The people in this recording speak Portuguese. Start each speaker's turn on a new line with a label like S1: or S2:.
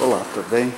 S1: Olá, tudo bem?